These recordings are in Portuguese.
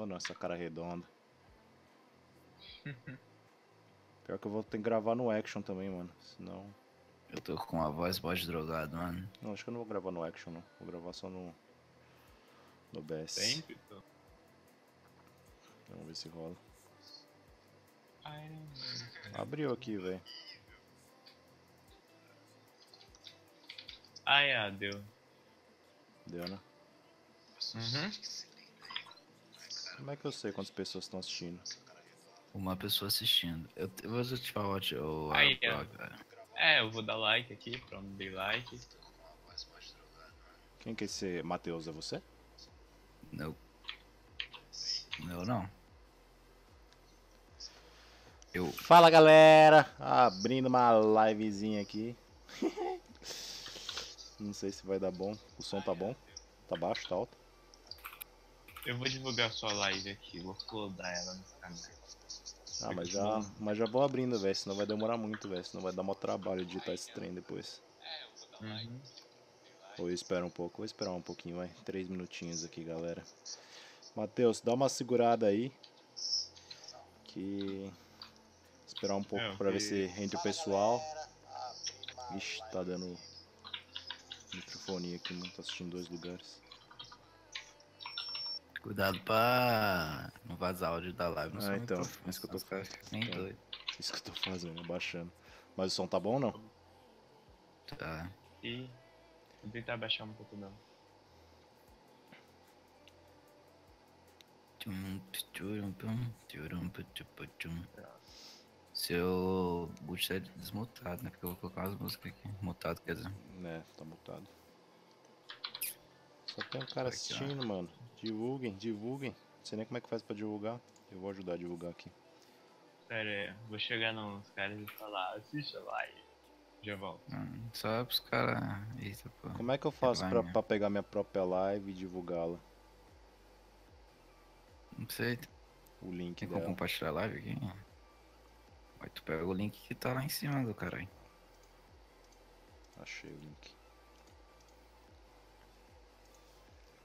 Pensou não, essa cara redonda. Pior que eu vou ter que gravar no action também, mano. Senão. Eu tô com a voz bode drogado, mano. Não, acho que eu não vou gravar no action não. Vou gravar só no. No BS. Sempre? tô. Vamos ver se rola. Ai, Abriu aqui, velho. Ai, ah, deu. Deu, né? Uhum. Como é que eu sei quantas pessoas estão assistindo? Uma pessoa assistindo. Eu, eu vou te falar o-. Aí, a- É, eu vou dar like aqui, pronto, dei like. Quem que é esse Matheus? É você? Não. Eu não. Eu. Fala galera! Abrindo uma livezinha aqui. Não sei se vai dar bom. O som tá bom? Tá baixo, tá alto? Eu vou divulgar sua live aqui, vou flodar ela no canal. Ah, mas já, mas já vou abrindo, velho. Senão vai demorar muito, velho. Senão vai dar mó trabalho digitar esse trem depois. Uhum. Ou eu espero um pouco. Vou esperar um pouquinho, vai. Três minutinhos aqui, galera. Matheus, dá uma segurada aí. Que. Esperar um pouco É, pra ver se rende o pessoal. Ixi, tá dando microfonia aqui, mano. Tá assistindo dois lugares. Cuidado pra não vazar áudio da live. Não Ah, então, muito fã, isso que eu tô Nem então. Isso que eu tô fazendo, abaixando. Mas o som tá bom ou não? Tá. E vou tentar baixar um pouco não. Seu boot tá desmutado, né? Porque eu vou colocar as músicas aqui. Mutado, quer dizer. Né, tá mutado. Só tem um cara Aqui, ó. assistindo, mano. Divulguem, divulguem. Não sei nem como é que faz pra divulgar. Eu vou ajudar a divulgar aqui. Pera aí, vou chegar nos caras e falar, assiste a live. Já volto. Hum, Só pros caras. Eita, pô. Como é que eu faço pra, pra pegar minha própria live e divulgá-la? Não sei. O link Tem como dela. compartilhar a live aqui? Aí tu pega o link que tá lá em cima do caralho. Achei o link.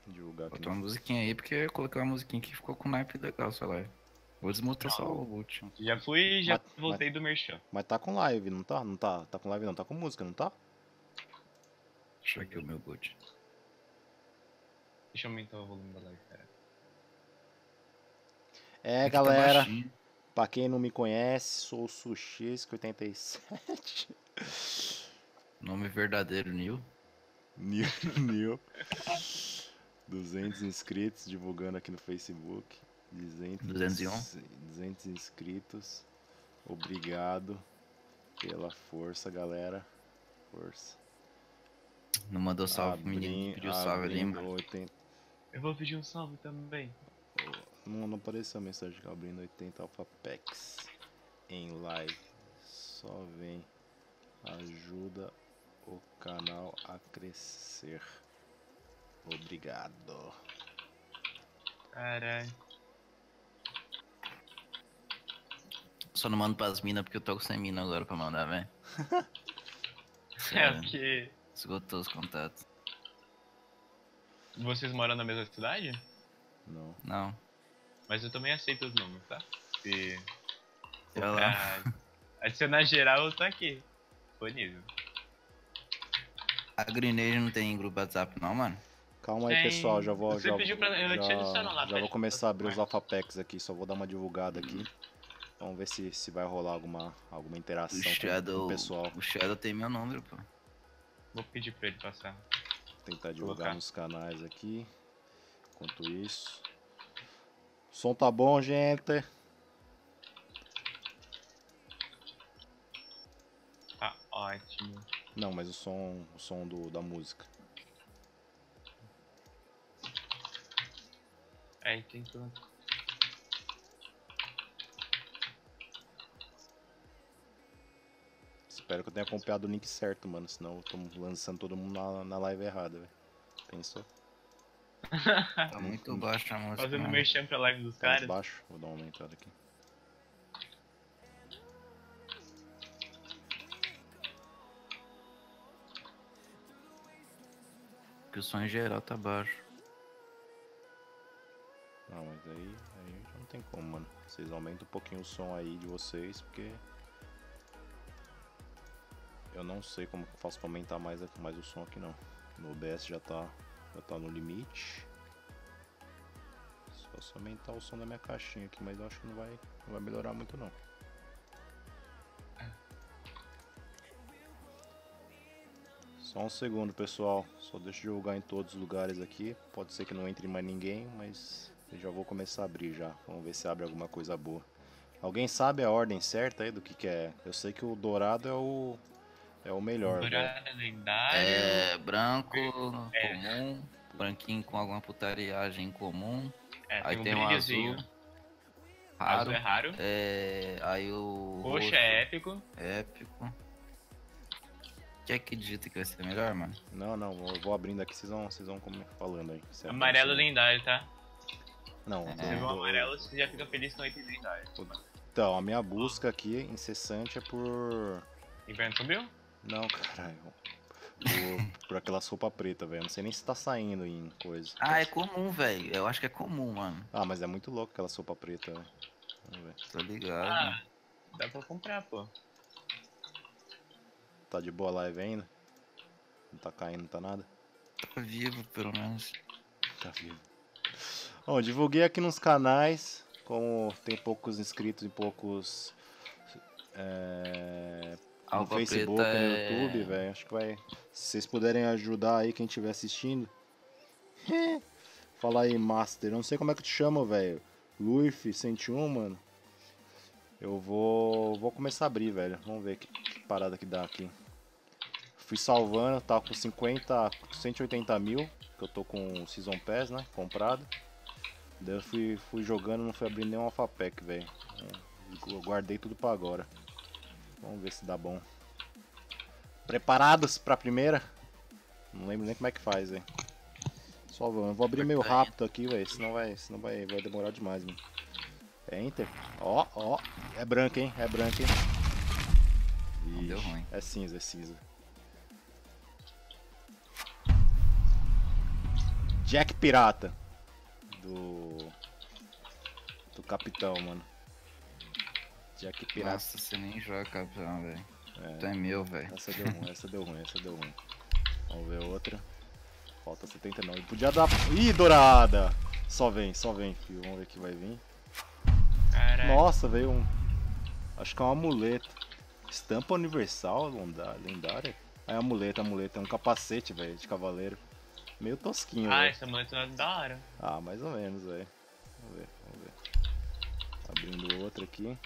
Divulgar aqui. Botou uma musiquinha aí porque eu coloquei uma musiquinha que ficou com naipe legal sua live. Vou desmutar só o boot. Já fui e já Mas- voltei do merchan. Mas tá com live, não tá? Não tá? Tá com live não, tá com música, não tá? Deixa aqui o meu boot. Deixa eu aumentar o volume da live, cara. É, Aqui tá galera. baixinho. Pra quem não me conhece, sou o Sushis87. Nome verdadeiro, Nil. Nil, Nil. 200 inscritos, divulgando aqui no Facebook. 200, 201. 200 inscritos. Obrigado pela força, galera. Força. Não mandou salve pro menino que pediu salve mano. 80 Eu vou pedir um salve também. Não, não apareceu a mensagem que abrindo 80 Alpha Packs em live. Só vem. Ajuda o canal a crescer. Obrigado. Caralho. Só não mando pras minas porque eu tô sem mina agora pra mandar, velho. É porque Esgotou os contatos. vocês moram na mesma cidade? Não. Não. Mas eu também aceito os nomes, tá? Se Olha lá. pra adicionar geral, eu tô aqui. Disponível. A Grenade não tem grupo WhatsApp não, mano. Calma aí, Tem- pessoal. Já vou. você já, pediu pra- eu te já, adiciono lá, já vou começar a abrir os Packs aqui. Só vou dar uma divulgada aqui. Vamos ver se, se vai rolar alguma, alguma interação O com, com Shadow. o pessoal. O Shadow tem meu número, pô. Vou pedir pra ele passar. Tentar divulgar Colocar. nos canais aqui. Enquanto isso. O som tá bom, gente. Tá ótimo. Não, mas o som, o som do, da música. Aí tem tudo. Espero que eu tenha acompanhado o link certo, mano. Senão eu tô lançando todo mundo na, na live errada, velho. Pensou? Tá muito baixo a música. Fazendo mano. merchan pra live dos Tá caras. baixo? Vou dar uma aumentada aqui. Porque o som em geral tá baixo. Ah, mas aí, aí não tem como, mano. Vocês aumentam um pouquinho o som aí de vocês, porque... Eu não sei como que eu faço pra aumentar mais, mais o som aqui não. No OBS já tá, já tá no limite. Só se aumentar o som da minha caixinha aqui, mas eu acho que não vai, não vai melhorar muito não. Só um segundo, pessoal. Só deixa eu divulgar em todos os lugares aqui. Pode ser que não entre mais ninguém, mas eu já vou começar a abrir já. Vamos ver se abre alguma coisa boa. Alguém sabe a ordem certa aí do que, que é? Eu sei que o dourado é o é o melhor. Dourado é lendário. É branco, É. comum, branquinho com alguma putariagem comum, É, aí tem um tem um azul, Azul raro, é raro. é, aí o Roxo é épico. épico. Quer que digita que vai ser melhor, mano? Não, não, eu vou abrindo aqui, vocês vão, vocês vão falando aí. é Amarelo lendário, tá? Não, É. for do- amarelo, você já fica feliz com lendário. Então, a minha busca aqui incessante é por. Inverno subiu? Não, caralho. Por, por aquelas roupas preta, velho. Não sei nem se tá saindo em coisa. Ah, é comum, velho. Eu acho que é comum, mano. Ah, mas é muito louco aquela sopa preta, velho. Tô ligado. Ah, dá pra comprar, pô. Tá de boa a live ainda? Não tá caindo, não tá nada? Tá vivo, pelo menos. Tá vivo. Bom, divulguei aqui nos canais, como tem poucos inscritos e poucos é, no Facebook no é- YouTube, velho. Acho que vai. Se vocês puderem ajudar aí quem estiver assistindo. Fala aí, Master. Não sei como é que te chama, velho. Luif 101, mano. Eu vou. Vou começar a abrir, velho. Vamos ver que, que parada que dá aqui. Fui salvando, tá com 50, 180 mil. Que eu tô com o Season Pass, né? Comprado. Daí eu fui, fui jogando, não fui abrindo nenhum Alpha Pack, velho. Eu guardei tudo pra agora. Vamos ver se dá bom. Preparados pra primeira? Não lembro nem como é que faz, velho. Só vamos. Eu vou abrir meio rápido aqui, velho. Senão, vai, senão vai, vai demorar demais, mano. É Enter. Ó, ó. É branco, hein? É branco, hein? Não deu Ixi, ruim. É cinza, é cinza. Jack Pirata. Do. Do Capitão, mano. Jack Pirata. Nossa, você nem joga campeão, velho. É. Tu é meu, velho. Essa deu ruim, essa deu ruim, essa deu ruim. Vamos ver outra. Falta 79. Podia dar. Ih, dourada! Só vem, só vem, filho. Vamos ver o que vai vir. Caralho. Nossa, veio um. Acho que é um amuleto. Estampa universal lendária? É amuleto, amuleto. É um capacete, velho, de cavaleiro. Meio tosquinho, Ah, velho. essa muleta é da hora. Ah, mais ou menos, velho. Vamos ver, vamos ver. Abrindo outra aqui.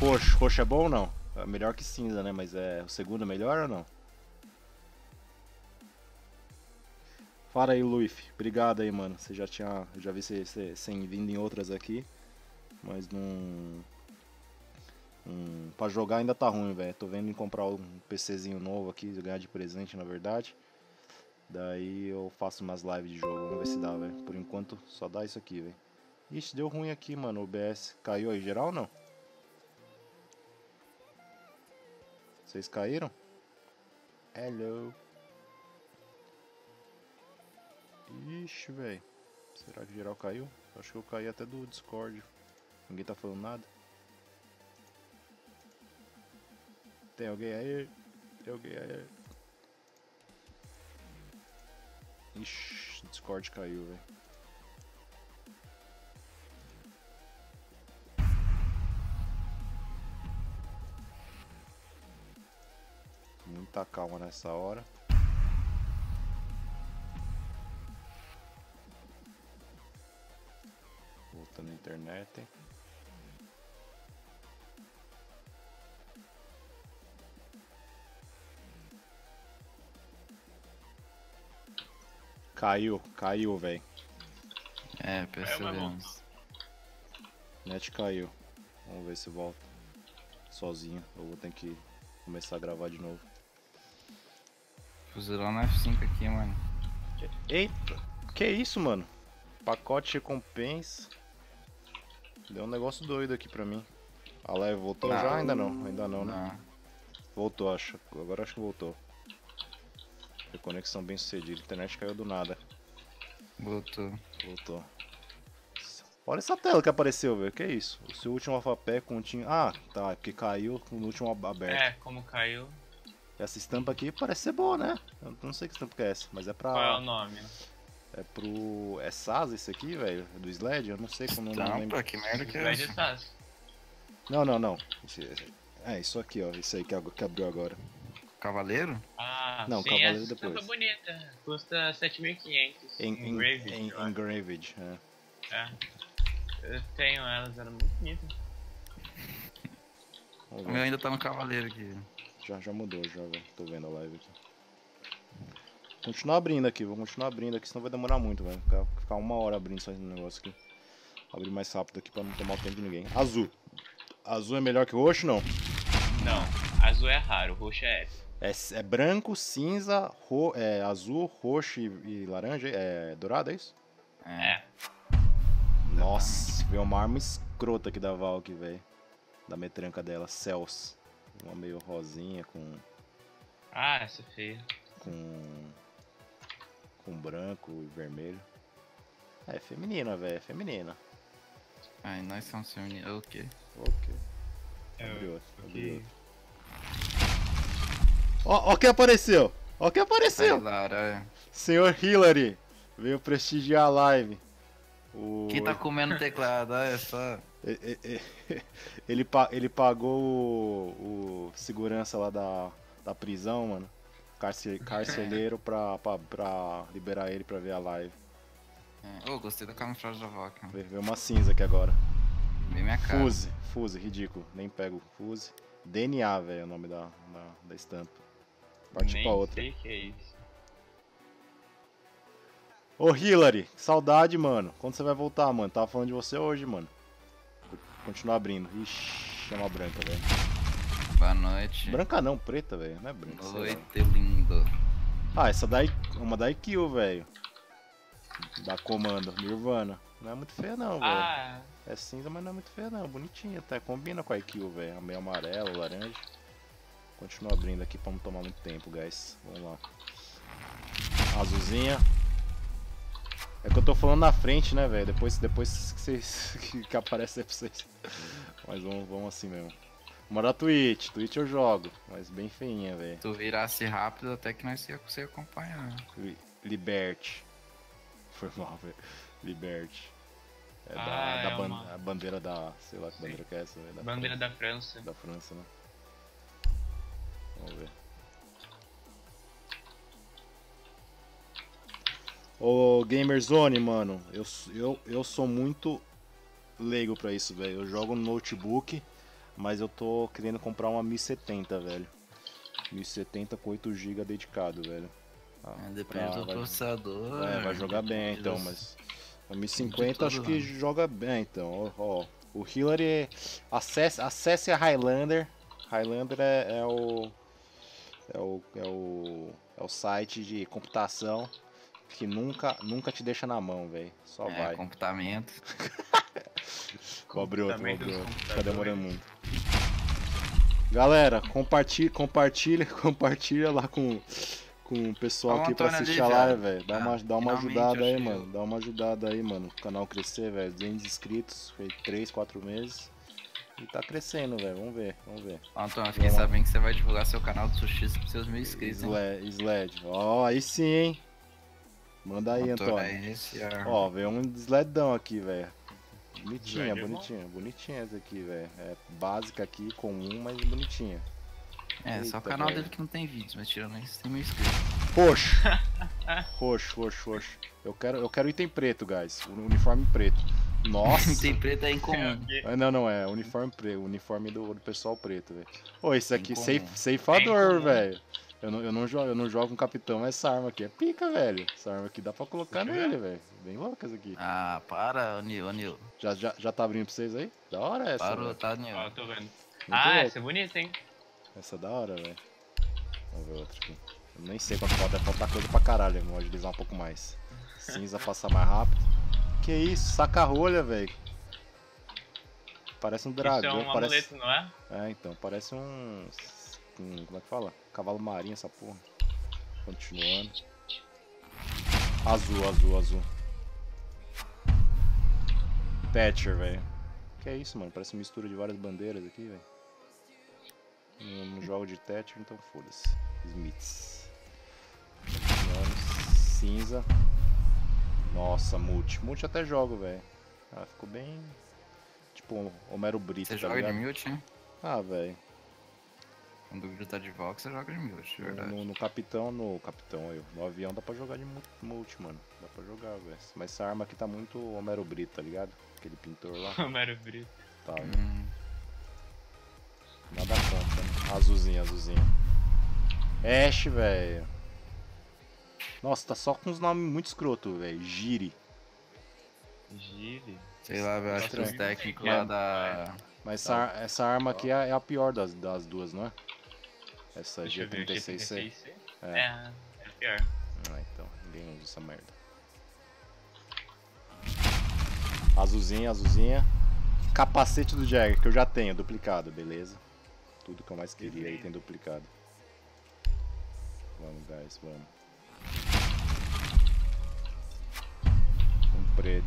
Roxo, roxo é bom ou não? É melhor que cinza, né? Mas é o segundo é melhor ou não? Fala aí, Luif. Obrigado aí, mano. Você já tinha. Eu já vi você, você, você vindo em outras aqui. Mas não. Hum, pra jogar ainda tá ruim, velho. Tô vendo em comprar um PCzinho novo aqui, ganhar de presente, na verdade. Daí eu faço umas lives de jogo, vamos ver se dá, velho. Por enquanto só dá isso aqui, velho. Ixi, deu ruim aqui, mano. O OBS caiu aí geral ou não? Vocês caíram? Hello. Ixi, velho. Será que geral caiu? Acho que eu caí até do Discord. Ninguém tá falando nada. Tem alguém aí? Tem alguém aí? Ixi, o Discord caiu, velho. Muita calma nessa hora. Voltando na internet. Caiu, caiu, velho. É, percebemos. Net caiu. Vamos ver se volta. Sozinho. Eu vou ter que começar a gravar de novo. Fuzilão no F5 aqui, mano. Eita! Que isso, mano? Pacote recompensa. Deu um negócio doido aqui pra mim. A live voltou Não. já? Ainda não, ainda não, né? Não. Voltou, acho. Agora acho que voltou. Foi conexão bem sucedida. A internet caiu do nada. Botou. Voltou. Olha essa tela que apareceu, velho. Que é isso? O seu último alfapé continha. Ah, tá. é Porque caiu no último ab- aberto. É, como caiu. Essa estampa aqui parece ser boa, né? Eu não sei que estampa que é essa, mas é pra. Qual é o nome? É pro. É SAS esse aqui, velho? Do Sled? Eu não sei como não lembro. Tampa, que merda que é Sled essa? Sass. Não, não, não. Esse- esse- É, isso aqui, ó. Esse aí que abriu agora. Cavaleiro? Ah, Não, sim, Cavaleiro essa depois. estampa bonita. Custa 7.500. Em, em, Engraved, em, eu acho. engraved. É. É. Eu tenho elas, eram muito bonitas. Vamos O meu ainda tá no cavaleiro aqui. Já, já mudou, já, velho. Tô vendo a live aqui. Continuar abrindo aqui, vou continuar abrindo aqui, senão vai demorar muito, velho. Ficar, ficar uma hora abrindo só esse negócio aqui. Abrir mais rápido aqui pra não tomar o tempo de ninguém. Azul. Azul é melhor que o roxo, não? Não, azul é raro, roxo é F. É, é branco, cinza, ro, é, azul, roxo e, e laranja. É dourado, é isso? É. Nossa, veio uma arma escrota aqui da Valk, velho. Da metranca dela, Cels. Uma meio rosinha com. Ah, essa é feia. com. com branco e vermelho. É feminina, velho, é feminina. Ai, nós somos femininos. O quê? Ok. É, Abriu outro, abriu ok. outro. Ó, ó quem apareceu! Ó quem apareceu! Senhor Hillary veio prestigiar a live. O... Quem tá comendo teclado? É só. Ele, ele pagou o, o segurança lá da, da prisão, mano. Carce- Carceleiro pra, pra, pra liberar ele pra ver a live. É. Ô, gostei da camuflagem da vaca. Vê uma cinza aqui agora. Bem minha cara. Fuse, Fuse, ridículo. Nem pego Fuse. DNA, velho, é o nome da, da, da estampa. Partiu Nem pra outra. sei que é isso. Ô Hillary, saudade, mano. Quando você vai voltar, mano? Tava falando de você hoje, mano. Vou continuar abrindo. Ixi, chama branca, velho. Boa noite. Branca não, preta, velho. Não é branca. lá. Noite lindo. Ah, essa daí é uma da IQ, velho. Da comando, Nirvana. Não é muito feia não, velho. Ah, É cinza, mas não é muito feia não. Bonitinha até. Combina com a IQ, velho. Meio amarelo, laranja. Continua abrindo aqui pra não tomar muito tempo, guys. Vamos lá. Azulzinha. É que eu tô falando na frente, né, velho? Depois, depois que, vocês, que, aparece aí pra vocês. Mas vamos, vamos assim mesmo. Da Twitch. Twitch eu jogo. Mas bem feinha, velho. Tu virasse rápido até que nós ia conseguir acompanhar. Li- Liberte. Foi mal, velho. Liberte. É da, Ah, da é ban- uma- a bandeira da. Sei lá que Sim. bandeira que é essa, velho. Da bandeira França, da França. da França, né? Vamos ver. Ô Gamerzone, mano, eu, eu, eu sou muito leigo pra isso, velho. Eu jogo no notebook, mas eu tô querendo comprar uma 1070, velho. 1070 com 8 GB dedicado, velho. Ah, É, depende pra- do vai- processador. é, vai jogar bem então, dos- mas. A 1050 acho que né? joga bem então. Ó, ó. o Hillary. Acesse, acesse a Highlander. Highlander é, é o. É o. É o. É o site de computação que nunca, nunca te deixa na mão, velho. Só É, vai. computamento. Vou abrir outro, vou abrir outro. Tá computadores. demorando muito. Galera, compartilha, compartilha, compartilha lá com, com o pessoal aqui pra assistir ali, a live, velho. Dá Ah, uma, dá uma ajudada aí, mano. o- Dá uma ajudada aí, mano. O canal crescer, velho. 200 inscritos, foi 3, 4 meses. E tá crescendo, velho. Vamos ver, vamos ver. Ó, Antônio, eu fiquei Vamos lá. sabendo que você vai divulgar seu canal do sushi pros seus mil inscritos. hein? Sled, Sled. Ó, aí sim, hein. Manda aí, Antônio, Antônio. é esse, ó. Ó, veio um sledão aqui, velho. Bonitinha, Sled é bonitinha, bonitinha essa aqui, velho. É básica aqui, comum, mas bonitinha. É, só o Eita, canal velho. dele que não tem vídeos, mas tirando isso tem mil inscritos. Roxo. roxo, roxo, roxo. Eu quero, eu quero item preto, guys. O uniforme preto. Nossa. tem preto é incomum. Ah, Não, não, é uniforme preto. Uniforme do, do pessoal preto, velho. Ô, esse aqui, ceif, ceifador, velho. Eu não, eu, não jogo, eu não jogo com capitão, mas essa arma aqui é pica, velho. Essa arma aqui dá pra colocar nele, velho. Bem louca essa aqui. Ah, para, ô Nil, ô Nil. Já, já, já tá abrindo pra vocês aí? Da hora essa. Parou, tá, Nil? Ó, tô vendo. Muito ah, louco. essa é bonita, hein? Essa é da hora, velho. Vamos ver outra aqui. Eu nem sei quanto falta, falta coisa pra caralho. Vamos agilizar um pouco mais. Cinza passar mais rápido. Que isso, saca-rolha, velho. Parece um dragão. Isso é um parece... amuleto, não é? É, então, parece um... um. Como é que fala? Cavalo marinho essa porra. Continuando. Azul, azul, azul. Thatcher, velho. Que é isso, mano? Parece uma mistura de várias bandeiras aqui, velho. Não, não jogo de Thatcher, então foda-se. Smiths. Cinza. Nossa, multi. Multi até jogo, velho. Ah, ficou bem. Tipo, Homero Brito, Você tá joga de ligado? mute, né? Ah, velho. Quando o vídeo tá de Vox, você joga de mute, No, verdade. no, no capitão, no capitão eu. No avião dá pra jogar de mu- multi, mano. Dá pra jogar, velho. Mas essa arma aqui tá muito Homero Brito, tá ligado? Aquele pintor lá. Romero Brito. Tá, Hum, nada contra, né? Azulzinho, azulzinho. Ash, velho. Nossa, tá só com uns nomes muito escroto, velho. Giri. Gire. sei lá, velho, acho que os Estranho. técnicos lá da. Mas essa, ar- essa arma aqui é, é a pior das, das duas, não é? Essa Deixa eu ver, G36C. G36C. É. É, é pior. Ah, então. Ninguém usa essa merda. Azulzinha, azulzinha. Capacete do Jagger, que eu já tenho, duplicado, beleza. Tudo que eu mais queria aí tem duplicado. Vamos, guys, vamos. Preto.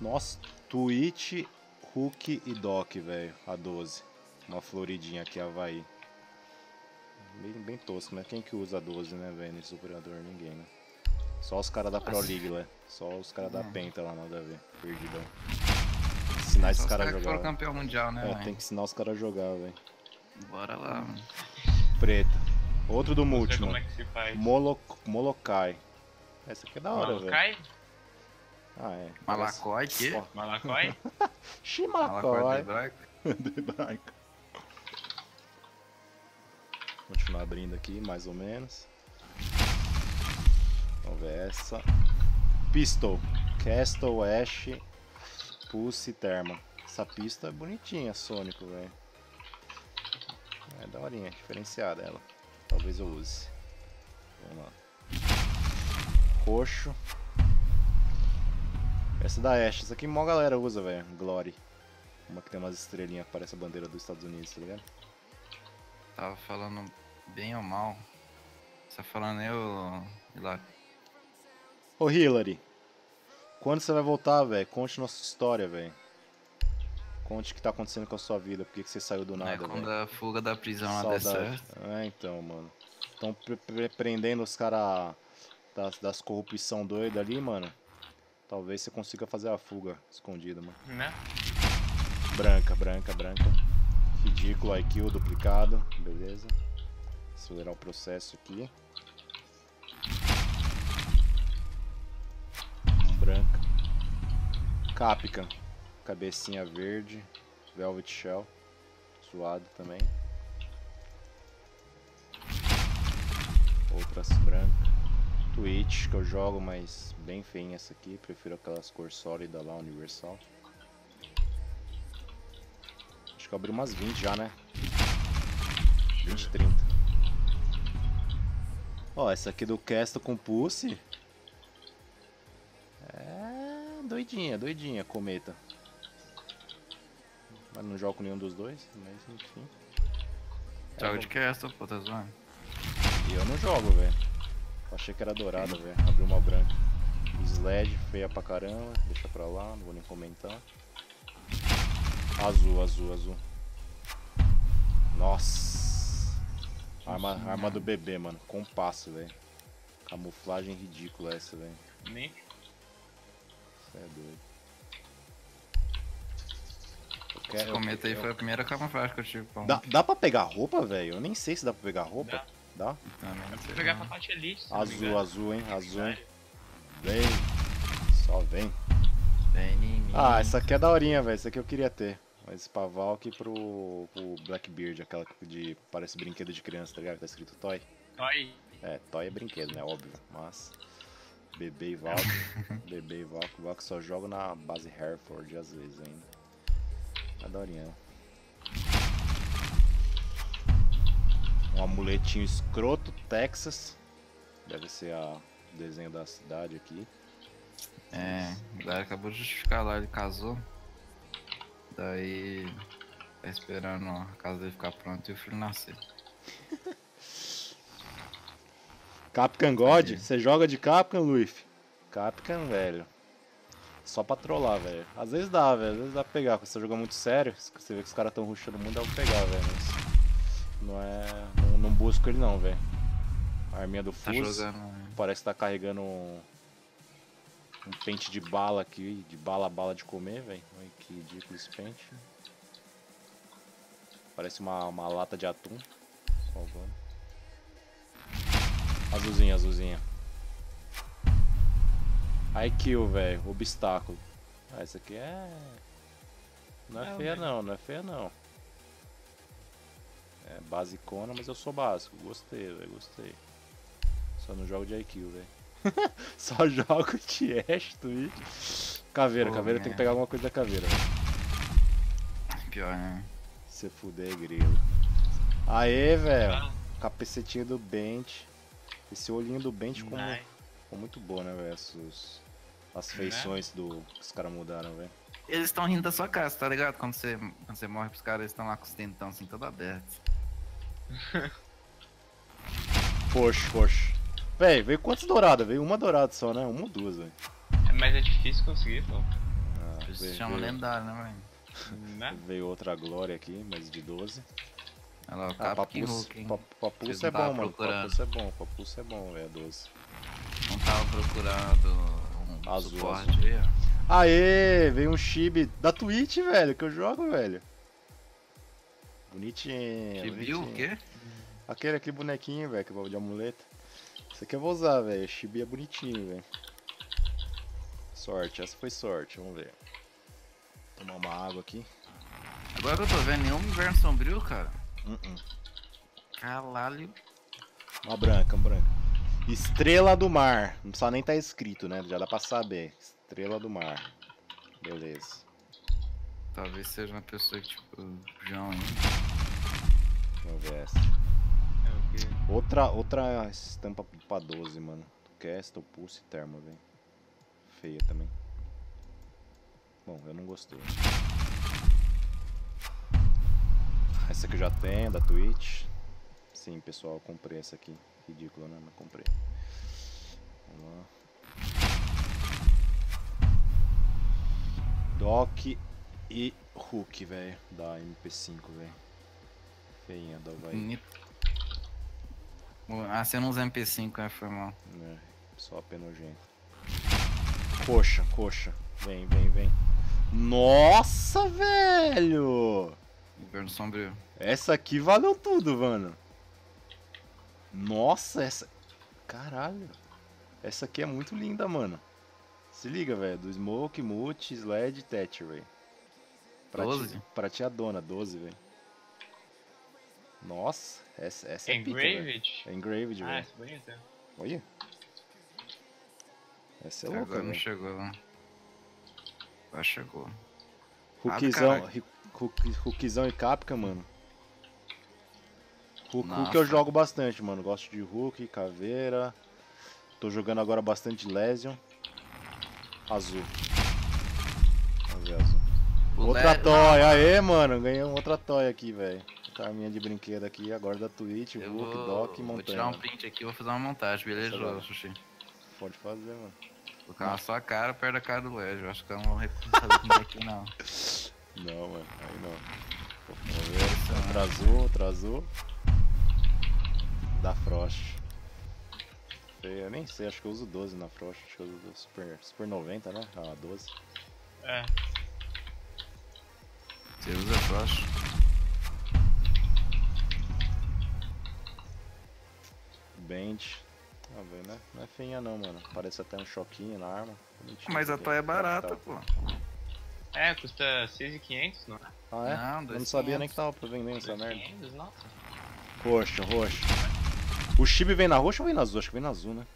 Nossa, Twitch, Hook e Doc, velho. A 12. Uma floridinha aqui, Havaí. Bem, bem tosco, né? Quem que usa a 12, né, velho, nesse operador? Ninguém, né? Só os caras da Pro. League lá. Só os caras da. Penta lá, nada a ver. Perdidão. Ensinar esses os caras a foram jogar. campeão mundial, né, É, velho? tem que ensinar os caras a jogar, velho. Bora lá, mano. Preta. Outro do multi, mano. é. Molo... Molokai. Essa aqui é da hora, velho. Malakai? Ah, é. Malacói, que? Malacói? Malacói de Braga. de branco. Continuar abrindo aqui, mais ou menos. Vamos ver essa. Pistol. Castle, Ash, Pulse e Therma. Essa pista é bonitinha, Sônico, velho. É daorinha, diferenciada ela. Talvez eu use. Vamos lá. Roxo. Essa da Ash, essa aqui mó galera usa, velho. Glory. Uma que tem umas estrelinhas que parece a bandeira dos Estados Unidos, tá ligado? Tava falando bem ou mal. Você tá falando eu. Lá. Ô Hillary, quando você vai voltar, velho? Conte nossa história, velho. Conte o que tá acontecendo com a sua vida, por que você saiu do É, nada, quando velho. a fuga da prisão lá der certo. É, então, mano. Estão prendendo os caras das, das corrupção doida ali, mano. Talvez você consiga fazer a fuga escondida, mano. né? Branca, branca, branca. Ridículo, IQ duplicado. Beleza. Acelerar o processo aqui. Branca. Capcan. Cabecinha verde. Velvet Shell. Suado também. Outras brancas. Twitch que eu jogo, mas bem feinha essa aqui. Prefiro aquelas cor sólida lá, universal. Acho que eu abri umas 20 já, né? 20, 30. Ó, essa aqui do Casta com Pulse. É doidinha, doidinha, cometa. Mas não jogo nenhum dos dois, mas enfim. É, Joga de cast, pô, tá zoando. E eu não jogo, velho. Achei que era dourada, velho. Abriu uma branca. Sled, feia pra caramba. Deixa pra lá, não vou nem comentar. Azul, azul, azul. Nossa. Arma, arma do bebê, mano. Compasso, velho. Camuflagem ridícula essa, velho. Nem Isso é doido. Esse cometa aí foi a primeira camuflagem que eu tive. Dá, dá pra pegar roupa, velho? Eu nem sei se dá pra pegar roupa. Dá. Dá? Não sei pegar pra parte elite. Azul, azul, hein? Azul, hein? Vem. Só vem. Vem em mim. Ah, essa aqui é daorinha, velho. Essa aqui eu queria ter. Mas pra Valk pro, pro Blackbeard, aquela que de parece brinquedo de criança, tá ligado? Tá escrito Toy. Toy. É, Toy é brinquedo, né? Óbvio. Mas. Bebê e Valk. bebê e Valk. Valk só joga na base Hereford às vezes ainda. É Um amuletinho escroto, Texas. Deve ser a o desenho da cidade aqui. É, a galera acabou de justificar lá, ele casou. Daí. Tá esperando a casa dele ficar pronta e o filho nascer. Capcan God? Você joga de Capcan, Luif? Capcan, velho. Só pra trollar, velho. Às vezes dá, velho. Às vezes dá pra pegar. Quando você jogando muito sério, você vê que os caras tão rushando muito, dá pra pegar, velho. Mas não é. Não, não busco ele não, velho. A arminha do Tá jogando. né? Parece que tá carregando um, um pente de bala aqui, de bala a bala de comer, velho. Olha que ridículo esse pente. Parece uma, uma lata de atum. Salvando. Azulzinha, azulzinha. IQ, velho. Obstáculo. Ah, essa aqui é. Não é É, feia velho. não, não é feia não. É basicona, mas eu sou básico. Gostei, velho, gostei. Só não jogo de IQ, velho. Só jogo de Ash, Twitch. Caveira, Pô, caveira tem que pegar alguma coisa da caveira. Pior, né? Se fuder, grilo. Aê, velho. Capacetinho do Bent. Esse olhinho do Bent ficou, nice. ficou muito bom, né, velho? As, as feições do, que os caras mudaram, velho. Eles estão rindo da sua casa, tá ligado? Quando você, quando você morre pros caras, eles estão lá com os dentão assim, todo abertos. Poxa, poxa. Véi, veio quantas douradas? Veio uma dourada só, né? Uma ou duas, velho. Mas é difícil conseguir, pô. Ah, Por isso veio, se chama veio- lendário, né, velho? Né? veio outra glória aqui, mas de 12. Olha lá, o Ah, papus, Hulk, papus é bom, mano. Papus é bom, papus é bom, velho, 12. Não tava procurando um Azul, suporte azul. aí, ó. Aê, veio um chibi da Twitch, velho, que eu jogo, velho. Bonitinho. Viu o quê? Aquele, aquele bonequinho, velho, que eu vou de amuleto. Esse aqui eu vou usar, velho. Chibi é bonitinho, velho. Sorte, essa foi sorte, vamos ver. Tomar uma água aqui. Agora que eu tô vendo, nenhum inverno sombrio, cara. Uh -uh. Caralho. Uma branca, uma branca. Estrela do Mar. Não precisa nem estar escrito, né? Já dá pra saber. Estrela do Mar. Beleza. Talvez seja uma pessoa que, tipo, João, hein? Vamos ver essa. É o quê? Outra, outra estampa pra 12, mano. Castle, Pulse e Thermo, velho. Feia também. Bom, eu não gostei. Essa aqui eu já tenho, da Twitch. Sim, pessoal, eu comprei essa aqui. Ridículo, né? Mas comprei. Vamos lá. Doc e Hook, velho. Da MP5, velho. Feinha da Havaí. Bonito. Ah, você não usa MP5, né? Foi mal. É, só a penogênio. Coxa, coxa. Vem, vem, vem. Nossa, velho! Inverno sombrio. Essa aqui valeu tudo, mano. Nossa, essa. Caralho. Essa aqui é muito linda, mano. Se liga, velho. Do Smoke, Mute, Sled, Thatcher, velho. Prate- 12? Prateadona, 12, velho. Nossa, essa, essa é pica. Engraved? É engraved, Ah, velho. essa é bonita. Olha. Essa é louca, Agora não chegou, não. Agora chegou. Hookzão, caralho. ri- hook, hookzão e capca, mano. Hook Nossa. eu jogo bastante, mano. Gosto de hook, caveira. Tô jogando agora bastante Lesion. Azul. Vamos ver azul. Outra Le- toy, aê, mano. Ganhei outra toy aqui, velho. Outra arminha de brinquedo aqui, agora da Twitch, Eu Hook, vou, Doc e vou tirar um Montanha. print aqui e vou fazer uma montagem, beleza, agora. Sushi? Pode fazer, mano. Vou colocar na sua cara perto da cara do Led. Eu acho que eu não vou reconhecer com aqui, não. Não, mano, aí não. Vamos ver. Outra azul. Da Frost. Eu nem sei, acho que eu uso 12 na Frost. Acho que eu uso Super, Super 90, né? Ah, 12. É. Você usa Frost? Band. Ah, velho, né? Não é feinha não, mano. Parece até um choquinho na arma. Bonitinho Mas a toy é barata, pô. É, custa 6,500, não é? Ah, é? Não, eu não sabia nem que tava pra vendendo essa merda. 2,500, nossa. Roxa, roxa. O Chibi vem na roxa ou vem na azul? Acho que vem na azul, né?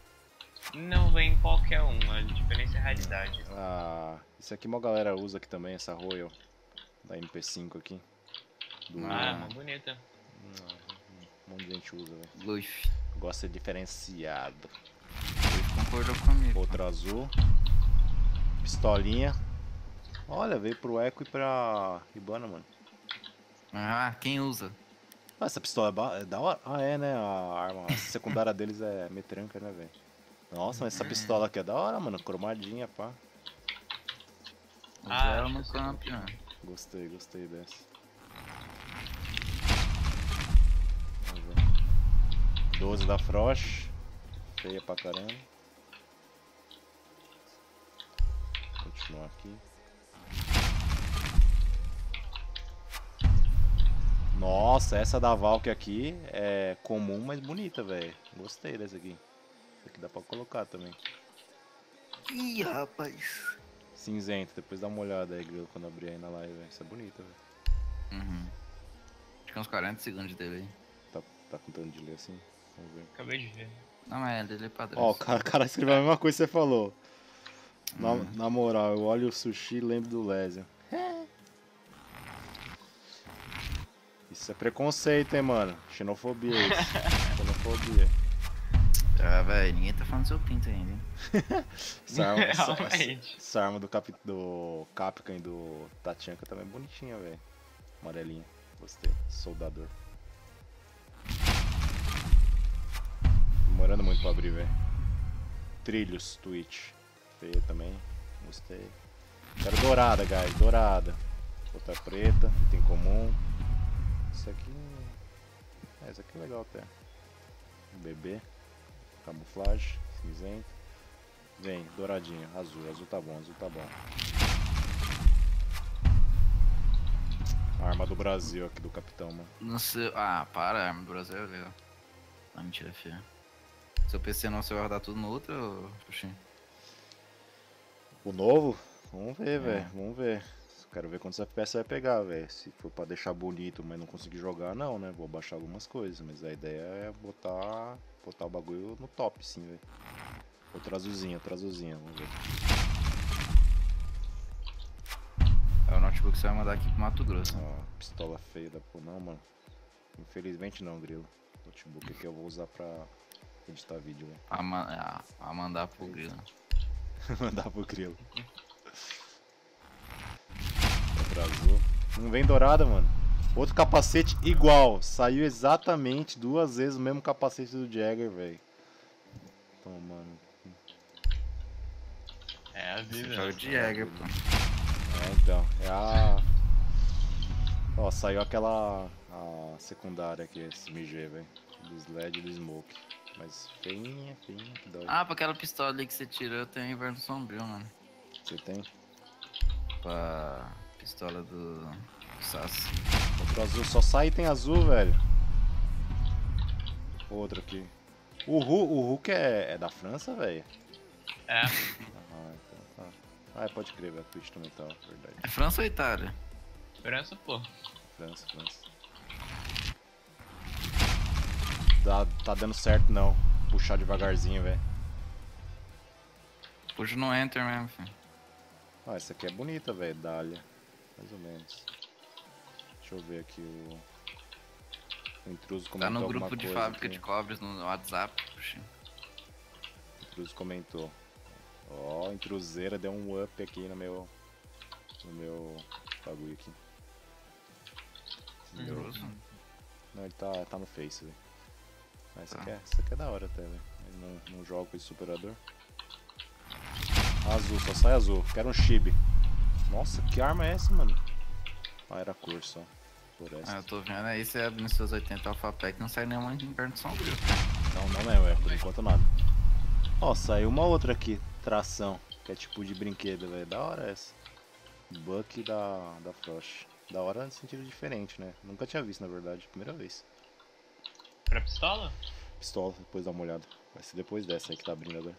Não vem qualquer um, a diferença é a raridade. Ah, isso aqui uma galera usa aqui também, essa Royal. Da MP5 aqui. Do... Ah, é Ah. uma bonita. Um monte de gente usa, velho. Luffy. Gosta de diferenciado. Concordou comigo. Outra azul. Pistolinha. Olha, veio pro Echo e pra Ribana, mano. Ah, quem usa? Ah, essa pistola é, ba- é da hora. Ah, é, né? A arma a secundária deles é metranca, né, velho? Nossa, mas essa pistola aqui é da hora, mano. Cromadinha, pá. Ah, que campo, mano. Gostei, gostei dessa. 12 da Frost. Feia pra caramba. Continuar aqui. Nossa, essa da Valk aqui é comum, mas bonita, velho. Gostei dessa aqui. Essa aqui dá pra colocar também. Ih, rapaz. Cinzento, depois dá uma olhada aí, Grilo, quando abrir aí na live, velho. Essa é bonita, velho. Uhum. Acho que é uns 40 segundos dele aí. Tá, tá contando de ler assim? Vamos ver. Acabei de ver. Não, mas é dele é padrão. Ó, o cara, cara escreveu a mesma coisa que você falou. Na, Hum. na moral, eu olho o sushi e lembro do Lésio. Isso é preconceito, hein, mano? Xenofobia isso. Xenofobia. Ah, velho, ninguém tá falando do seu pinto ainda. Essa arma, essa, Realmente. essa arma do, Cap, do Capcan e do Tachanka também é bonitinha, velho. Amarelinha. Gostei. Soldador. Demorando muito pra abrir, velho. Trilhos, Twitch. Feia também. Gostei. Quero dourada, guys. Dourada. Outra preta. Item comum. Isso aqui. É, isso aqui é legal até. Um bebê. Camuflagem. Cinzento. Vem, douradinho. Azul. Azul tá bom. Azul tá bom. Arma do Brasil aqui do capitão, mano. No seu... Ah, para, a arma do Brasil é legal. Ah, mentira, feia. Seu PC não, você vai rodar tudo no outro, ou... Puxinho? O novo? Vamos ver, velho. Vamos ver. Quero ver quantos FPS vai pegar, velho. Se for pra deixar bonito, mas não conseguir jogar, não, né? Vou baixar algumas coisas, mas a ideia é botar, botar o bagulho no top, sim, velho. Outra azulzinha, outra azulzinha, vamos ver. É o notebook que você vai mandar aqui pro Mato Grosso. Ó, pistola feia da pô, não, mano. Infelizmente não, Grilo. Notebook que eu vou usar pra editar vídeo, velho. A, ma- a- a mandar pro grilo. Mandar pro Grilo. Outra azul. Não vem dourada, mano. Outro capacete igual. Saiu exatamente duas vezes o mesmo capacete do Jagger, velho. Então, mano. É a vida. joga de Jäger, pô. É, então. É a. Ó, saiu aquela. A secundária aqui, esse MG, velho. Do Sled e do Smoke. Mas feinha, feinha, que dói. Ah, pra aquela pistola ali que você tirou, tem inverno sombrio, mano. Você tem? Pra pistola do, do Sass. Outro azul, só sai item azul, velho. Outro aqui. O Hulk, o Hulk é, é da França, velho? É. Ah, então. Ah, ah, pode crer, velho. Twitch também tá, verdade. É França ou Itália? França, pô. França, França. Dá, tá dando certo não. Puxar devagarzinho, velho. Puxa no Enter mesmo, filho. Ah, essa aqui é bonita, velho. Dália. Mais ou menos. Deixa eu ver aqui o. O intruso Tá comentou no alguma grupo de fábrica aqui. de cobres no WhatsApp, puxa. O Intruso comentou. Ó, intruseira deu um up aqui no meu. No meu bagulho aqui. Uhum. Meu- Intruso. Não, ele tá, tá no Face, velho. Ah, essa, Tá. aqui é, essa aqui é da hora até, velho. Eu Não, não jogo com esse superador. Azul, só sai azul. Quero um chibi. Nossa, que arma é essa, mano? Ah, era cor só. Floresta. Ah, eu tô vendo aí, você abre nos seus 80 Alpha Pack, não sai nenhuma inverno sombrio. Não, não é, ué, por enquanto nada. Ó, saiu uma outra aqui, tração, que é tipo de brinquedo, velho. Da hora essa. Buck da, da Frost. Da hora no sentido diferente, né? Nunca tinha visto, na verdade, primeira vez. Pra pistola? Pistola, depois dá uma olhada. Vai ser depois dessa aí que tá abrindo agora.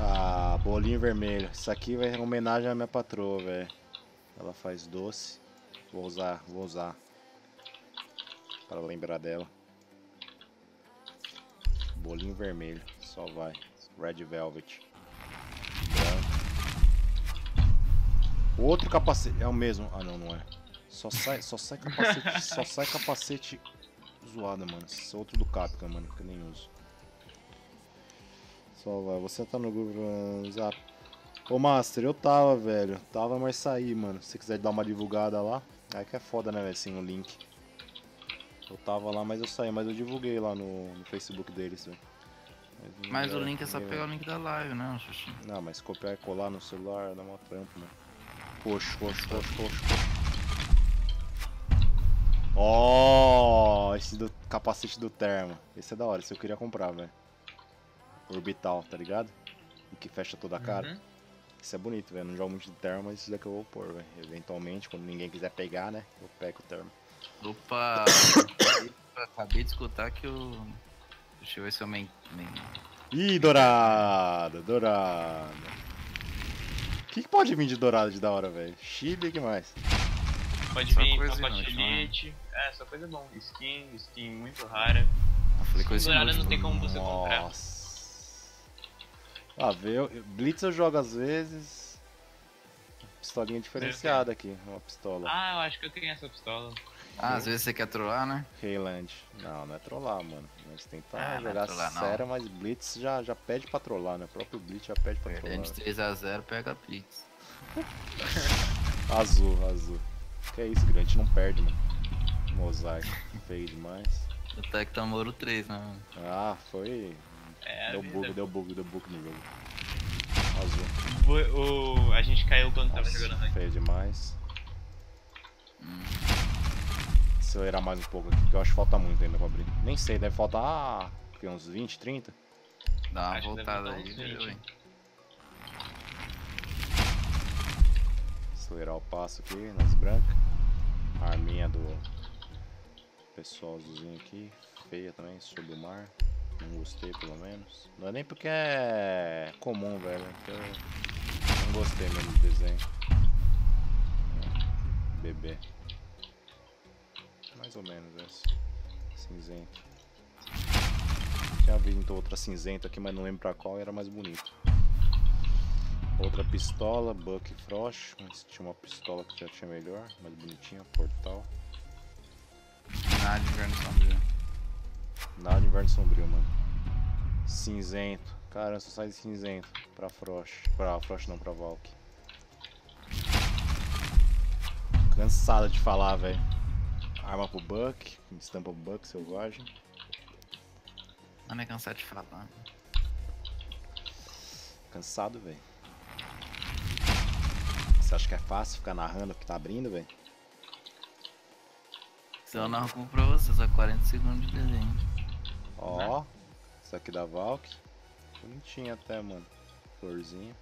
Ah, bolinho vermelho. Isso aqui vai em homenagem à minha patroa, velho. Ela faz doce. Vou usar, vou usar. Para lembrar dela. Bolinho vermelho, só vai. Red Velvet. Branco. Outro capacete. É o mesmo. Ah não, não é. Só sai, só sai capacete. só sai capacete zoado, mano. Esse outro do Capcom, mano, que eu nem uso. Só vai. Você tá no grupo Zap. Ô Master, eu tava, velho. Tava, mas saí, mano. Se você quiser dar uma divulgada lá. Aí que é foda, né, velho? Sem o link. Eu tava lá, mas eu saí. Mas eu divulguei lá no, no Facebook deles, velho. não Mas o link é só pegar o link da live, né, Xuxi? Não, mas copiar e colar no celular dá uma trampo, mano. Coxo, coxo, coxo, coxo. Ó, esse do capacete do termo. Esse é da hora, esse eu queria comprar, velho. Orbital, tá ligado? O que fecha toda a cara. Uhum. Esse é bonito, velho. Não jogo muito de termo, mas esse daqui eu vou pôr, velho. Eventualmente, quando ninguém quiser pegar, né? Eu pego o termo. Opa! Acabei de escutar que o. Deixa eu ver se eu men... men... Ih, dourada, dourada. O que, que pode vir de dourada de da hora, velho? Chile, o que mais? Pode Só vir inútil, né? É, só coisa bom. Skin, skin muito rara. Coisa Dourada não tem como você comprar. Ah, vê, eu- Blitz eu jogo às vezes. Pistolinha diferenciada aqui, uma pistola. Ah, eu acho que eu tenho essa pistola. Ah, às vezes você quer trollar, né? Heyland. Não, não é trollar, mano. Nós tentar Ah, não é jogar trollar, não. sério, mas Blitz já, já pede pra trollar, né? O próprio Blitz já pede pra trollar. Perdendo de 3x0, pega a Blitz. Azul, azul. Que é isso, Grant? A gente não perde, mano. Mosaico. Feio demais. Até que tá Moro 3, né? mano? Ah, foi. É, a deu bug, deu bug, deu bug no jogo. Azul. O, o- a gente caiu quando tava jogando rank. feio demais. Hum. Acelerar mais um pouco aqui, porque eu acho que falta muito ainda pra abrir. Nem sei, deve faltar ah, que, uns 20, 30. Dá uma Acho que voltada aí, viu, 20. hein? Acelerar o passo aqui nas brancas. Arminha do pessoal azulzinho aqui. Feia também, sob o mar. Não gostei pelo menos. Não é nem porque é comum, velho. é eu não gostei mesmo do desenho. É, Bebê. Mais ou menos esse. Cinzento. Tinha vindo outra cinzenta aqui, mas não lembro pra qual era mais bonito. Outra pistola, Buck Frost. Mas tinha uma pistola que já tinha melhor, mais bonitinha, portal. Nada de inverno sombrio. Nada de inverno sombrio, mano. Cinzento. Cara, só sai cinzento pra Frost. Pra Frost não, pra Valk. Cansado de falar, velho. Arma pro Buck, estampa pro Buck, selvagem. Não é cansado de falar. Cansado, velho. Você acha que é fácil ficar narrando o que tá abrindo, velho? Se eu não arrumo pra você, só 40 segundos de desenho. Ó, isso aqui da Valk. Bonitinho até, mano. Florzinha.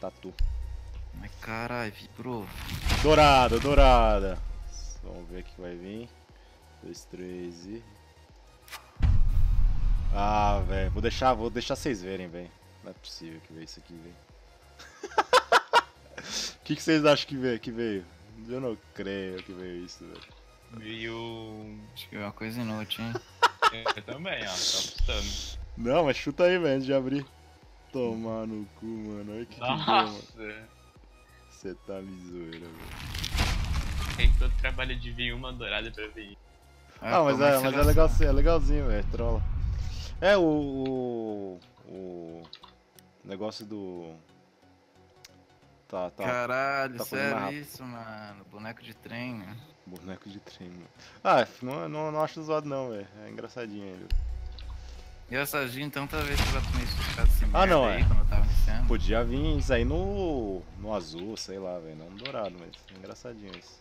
Tatu. Mas caralho, vibrou. Dourada, dourada. Vamos ver o que vai vir. Dois, três e. Ah, velho. Vou deixar, vou deixar vocês verem, velho. Não é possível que veio isso aqui, velho. O que, que vocês acham que veio, que veio? Eu não creio que veio isso, velho. E o. Acho que é uma coisa inútil, hein? Eu também, ó, tô apostando. Não, mas chuta aí, velho, antes de abrir. Tomar no cu, mano. Olha que. Nossa! Você tá me zoeira, velho. Tem todo trabalho de vir uma dourada pra vir. Ah, mas como é, mas você é, legal, é legalzinho, velho, trola. É, o, o. O. Negócio do. Tá, tá. Caralho, tá sério rápido. isso, mano. Boneco de trem, né? Boneco de trem, mano. Ah, não, não, não acho zoado não, velho. É engraçadinho ele. E essa G, então, talvez você já tomei suscado assim Ah, não, aí, é. quando eu tava iniciando. Podia vir isso aí no. no azul, sei lá, velho. Não no dourado, mas é engraçadinho isso.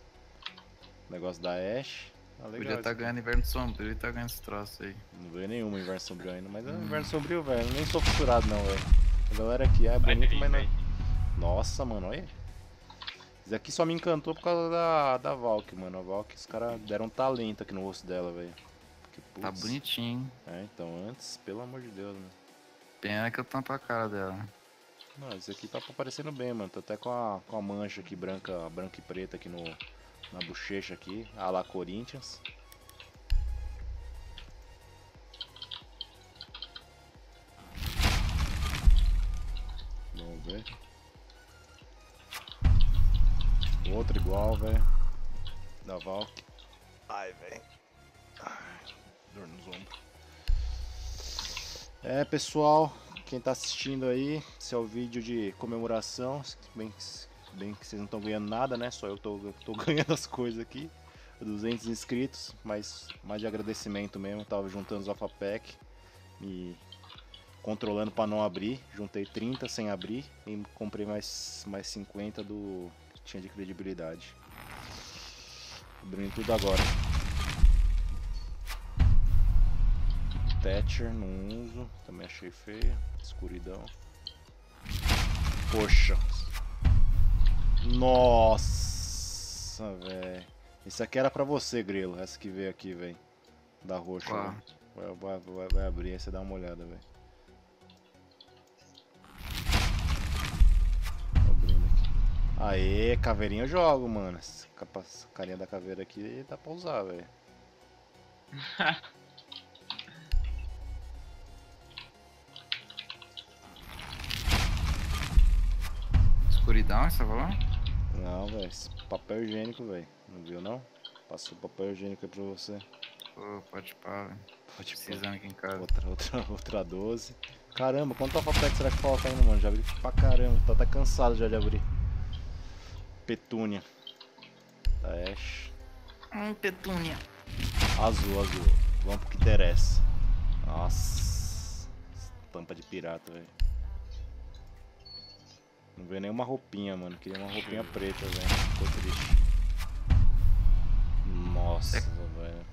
Negócio da Ash. Ah, legal. Podia isso tá ganhando inverno sombrio e tá ganhando esse troço aí. Não veio nenhuma inverno sombrio ainda, mas é Hum. inverno sombrio, velho. Eu Nem sou fissurado não, velho. A galera aqui é bonito, mas não. Nossa, mano, olha. Isso aqui só me encantou por causa da, da Valk, mano. A Valk, os caras deram talento aqui no rosto dela, velho. Tá bonitinho. É, então antes, pelo amor de Deus, mano. Pena que eu tampo a cara dela. Não, esse aqui tá aparecendo bem, mano. Tô até com a, com a mancha aqui branca, branca e preta aqui no, na bochecha aqui, a la Corinthians. Vamos ver. Outro igual, velho. Da Valk. Ai, velho. Dor nos ombros. É, pessoal, quem tá assistindo aí, esse é o vídeo de comemoração. Bem, que- bem que vocês não estão ganhando nada, né? Só eu tô, tô ganhando as coisas aqui. 200 inscritos, mas mais de agradecimento mesmo. Tava juntando os Alpha Pack. Me controlando pra não abrir. Juntei 30 sem abrir e comprei mais, mais 50 do tinha de credibilidade. Abrindo tudo agora. Thatcher, não uso. Também achei feia. Escuridão. Poxa. Nossa, velho. Esse aqui era pra você, Grilo. Essa que veio aqui, velho. Da roxa. Né? Vai, vai, vai, vai abrir aí, você dá uma olhada, velho. Aê, caveirinha eu jogo, mano. Essa essa carinha da caveira aqui dá pra usar, velho. Escuridão, você falou? Não, velho. Papel higiênico, velho. Não viu, não? Passou papel higiênico aí pra você. Pô, pode pá, velho. Pode. Precisando aqui em casa. Outra, outra, outra 12. Caramba, quanto alfabeto será que falta ainda, mano? Já abri pra caramba, tô até cansado já de abrir. Petúnia. Da Ash. Hum, petúnia. Azul, azul. Vamos pro que interessa. Nossa. Tampa de pirata, velho. Não veio nenhuma roupinha, mano. Queria uma roupinha preta, velho. Tô triste. Nossa, velho.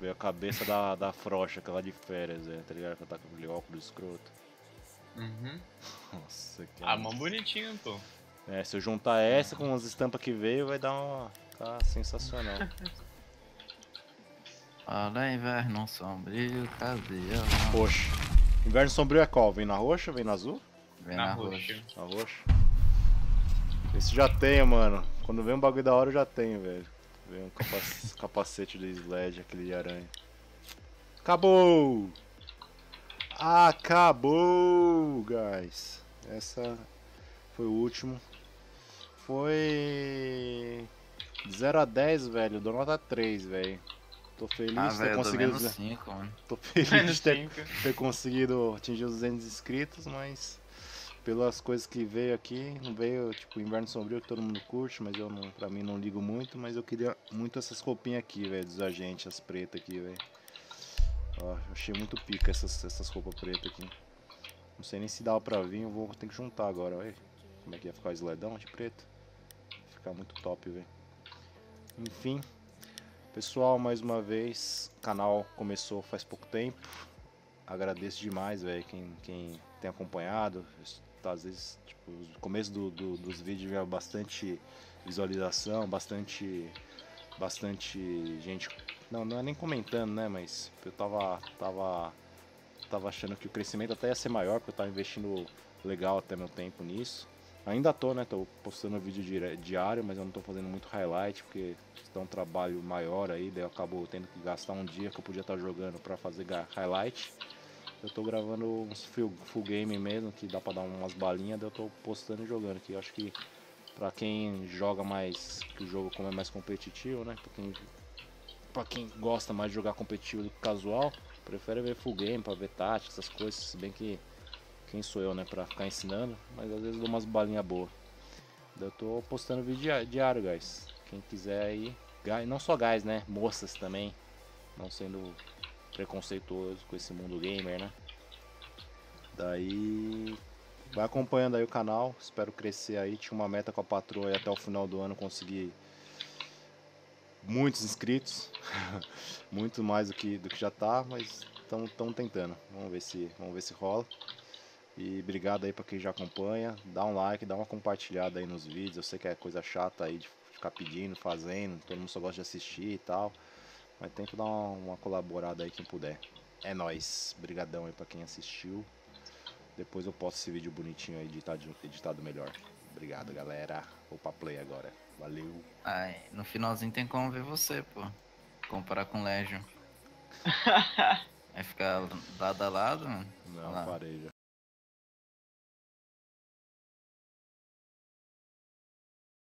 Veio a cabeça da, da frocha, aquela de férias, velho. Tá ligado? Que tá com aquele óculos escroto. Uhum. Nossa, que Ah, mó bonitinho, pô. É, se eu juntar essa com as estampas que veio, vai dar uma. Tá sensacional. Olha inverno sombrio, cadê ela? Roxa. Inverno sombrio é qual? Vem na roxa? Vem na azul? Vem Na na roxa. roxa. Na roxa? Esse já tenho, mano. Quando vem um bagulho da hora, eu já tenho, velho. Vem um capa- capacete do Sled, aquele de aranha. Acabou! Acabou, guys. Essa foi o último. Foi 0 a 10, velho. Dou nota 3, velho. Tô feliz Ah, de ter velho, eu dou conseguido. menos 5, mano. Tô feliz Menos de ter ter conseguido atingir os 200 inscritos, mas pelas coisas que veio aqui, não veio tipo Inverno Sombrio que todo mundo curte, mas eu não, pra mim não ligo muito, mas eu queria muito essas roupinhas aqui, velho, dos agentes, as pretas aqui, velho. Ó, achei muito pica essas, essas roupas pretas aqui. Não sei nem se dava pra vir, eu vou ter que juntar agora, olha. Como é que ia ficar o sledão de preto? Ficar muito top, velho. Enfim, pessoal, mais uma vez, canal começou faz pouco tempo agradeço demais, velho, quem, quem tem acompanhado. Tá, às vezes, tipo, no começo do, do- dos vídeos já bastante visualização, bastante. Bastante gente. Não, não é nem comentando, né? Mas eu tava. tava. tava achando que o crescimento até ia ser maior, porque eu tava investindo legal até meu tempo nisso. Ainda tô, né? Tô postando vídeo diário, mas eu não tô fazendo muito highlight, porque está um trabalho maior aí, daí eu acabo tendo que gastar um dia que eu podia estar jogando pra fazer highlight. Eu tô gravando uns full, full game mesmo, que dá pra dar umas balinhas, daí eu tô postando e jogando aqui. Eu acho que pra quem joga mais, que o jogo como é mais competitivo, né? Pra quem, pra quem gosta mais de jogar competitivo do que casual, prefere ver full game pra ver tática, essas coisas, se bem que quem sou eu, né, pra ficar ensinando, mas às vezes dou umas balinhas boas. Eu tô postando vídeo diário, guys. Quem quiser aí, guys, não só guys, né, moças também, não sendo preconceituoso com esse mundo gamer, né? Daí vai acompanhando aí o canal, espero crescer aí. Tinha uma meta com a patroa aí até o final do ano conseguir muitos inscritos, muito mais do que do que já tá, mas estamos tentando. Vamos ver se vamos ver se rola. E obrigado aí pra quem já acompanha. Dá um like, dá uma compartilhada aí nos vídeos. Eu sei que é coisa chata aí de ficar pedindo, fazendo. Todo mundo só gosta de assistir e tal. Mas tenta dar uma, uma colaborada aí quem puder. É nóis. Brigadão aí pra quem assistiu. Depois eu posto esse vídeo bonitinho aí editado, editado melhor. Obrigado, galera. Vou pra play agora. Valeu. Ai, no finalzinho tem como ver você, pô. Comparar com o Legion. Vai ficar lado a lado, mano. Não, Lá. parei já.